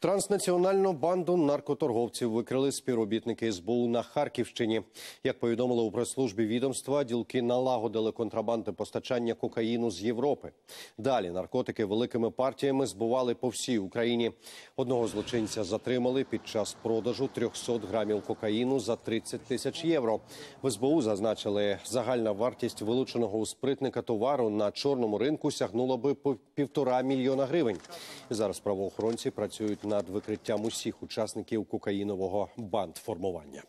Транснаціональну банду наркоторговців викрили співробітники СБУ на Харківщині. Як повідомили у прес-службі відомства, ділки налагодили контрабанди постачання кокаїну з Європи. Далі наркотики великими партіями збували по всій Україні. Одного злочинця затримали під час продажу 300 грамів кокаїну за 30 тисяч євро. В СБУ зазначили, загальна вартість вилученого у спритника товару на чорному ринку сягнула би по півтора мільйона гривень. Зараз правоохоронці працюють над викриттям усіх учасників кокаїнового бандформування.